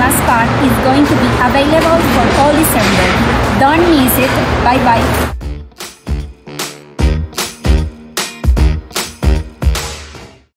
Christmas card is going to be available for all December. Don't miss it. Bye bye.